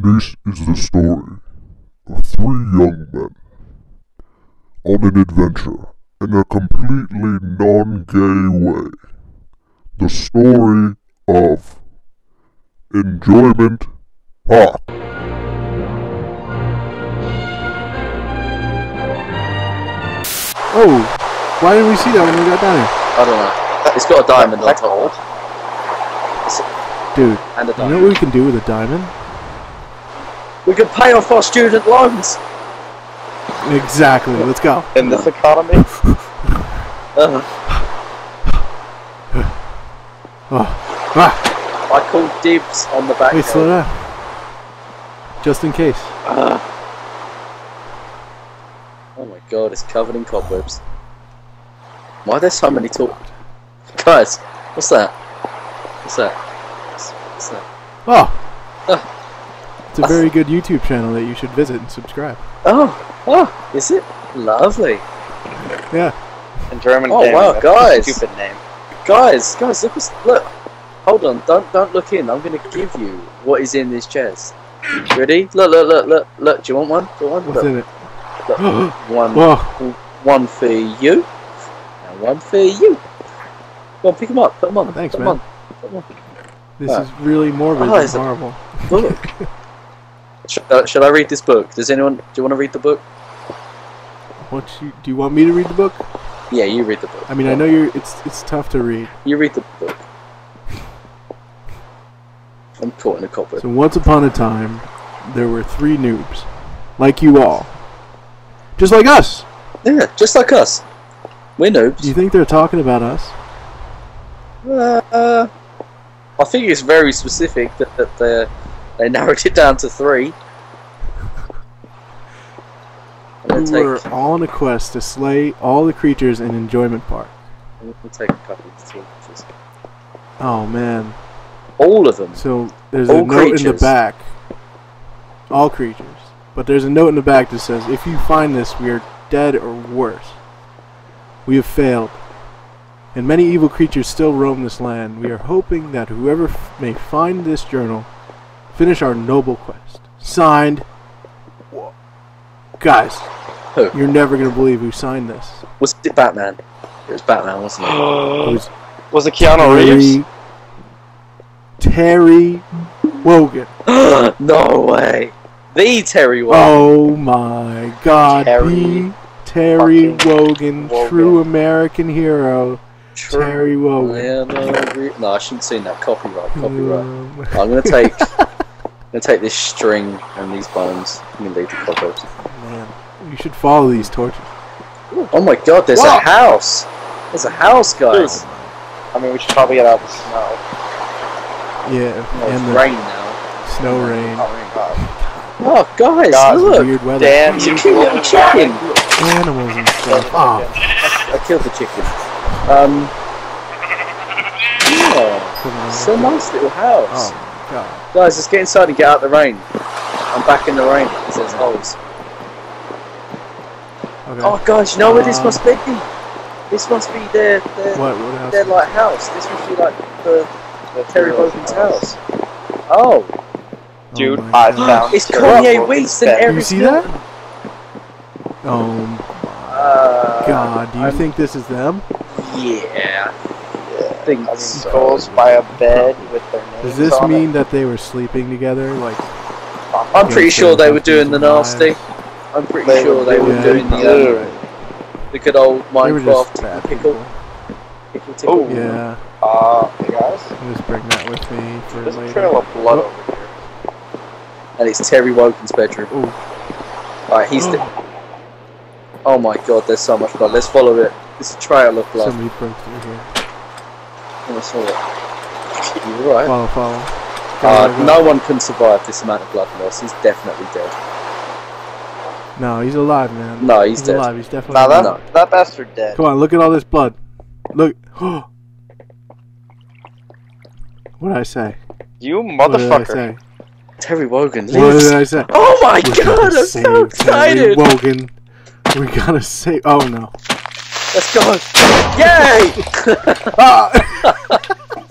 This is the story of three young men on an adventure in a completely non-gay way. The story of Enjoyment Park. Oh, why didn't we see that when we got down here? I don't know. It's got a diamond on top. Dude, And a you know diamond. what we can do with a diamond? We could pay off our student loans. Exactly, let's go. in this economy. Uh, Oh, ah, I called dibs on the back. wait, slow down. Just in case. Uh, oh my god, it's covered in cobwebs. Why are there so many tall? Guys, what's that? What's that? What's, what's that? Oh, it's a very good YouTube channel that you should visit and subscribe. Oh, oh, is it? Lovely. Yeah, In German Oh, gaming, wow, guys. stupid name. Guys, guys, look, what's- look. Hold on, don't don't look in. I'm gonna give you what is in this chest. Ready? Look, look, look, look, look. Do you want one? Do you want one? what's Look, in it? look. One, Whoa, one for you, and one for you. Go on, pick them up. Put them on. Thanks, put 'em man. on. Put 'em on. this Ah. is really morbid Oh, and horrible. Look. should, uh, should I read this book? Does anyone? Do you want to read the book? What you, do you want me to read the book? Yeah, you read the book. I mean, I know you're. It's it's tough to read. You read the book. I'm caught in a cobweb. So once upon a time, there were three noobs, like you all, just like us. Yeah, just like us. We're Do you think they're talking about us? Uh, I think it's very specific that, that they they narrowed it down to three. We were all on a quest to slay all the creatures in Enjoyment Park. Gonna take a couple of. Oh man! All of them. So there's a All note in the back. All creatures. But there's a note in the back that says, if you find this, we are dead or worse. We have failed. And many evil creatures still roam this land. We are hoping that whoever f- may find this journal finish our noble quest. Signed. Guys, Who? you're never going to believe who signed this. Was it Batman? It was Batman, wasn't it? It was Was it Keanu Reeves? Terry, Terry Wogan. no way. The Terry Wogan. Oh my god, Terry the Terry Wogan, Wogan. true American hero. True. Terry Wogan. Yeah, no, no, I shouldn't seen that. Copyright, copyright. Um, I'm gonna take. I'm gonna take this string and these bones. I'm gonna leave the cobwebs. man, you should follow these torches. Oh my god, there's Whoa. a house. There's a house, guys. I mean, we should probably get out of the snow. Yeah, No, it's and the rain now. snow rain, Oh my god. Oh, guys, God, look. weird weather, Dan, It's a cute little chicken. animals and stuff. Oh, I killed the chicken. Um. Yeah, so nice little house. Oh my god. Guys, let's get inside and get out the rain. I'm back in the rain. It says holes. Okay. Oh, guys, you know where this Um, must be? This must be their their, what? What else? their like house. This must be like the The Terry Heroes Wogan's house. Oh, Dude, Oh my I God. found it's Terry Kanye West and bed. Eric You see that? Hilton. Oh Uh, god, do you I'm- think this is them? Yeah. Yeah. think I mean, so. by a bed with their names Does this on mean it. that they were sleeping together? Like, I'm pretty sure they were doing the nasty. alive. I'm pretty They sure they were Yeah, doing the, Dude. um, the good old they were just Minecraft pickle, pickle tickle. Oh. Yeah, Uh, hey guys, I'll just bring that with me for there's a trail of blood Oh. over here. And it's Terry Wogan's bedroom. Ooh. Alright, he's the. Oh my god, there's so much blood. Let's follow it. It's a trail of blood. Somebody broke through here. Let's follow it. You're right. Follow, follow. Go, Uh, go, go. no one can survive this amount of blood loss. He's definitely dead. No, he's alive, man. No, he's, he's dead. alive. He's definitely Now that alive. No. that bastard dead. Come on, look at all this blood. Look. what did I say? You What did I motherfucker. say? Terry Wogan What did I say? Oh my We god, I'm save so Terry! Wogan. We gotta save. Oh no. Let's go! Yay! Ah!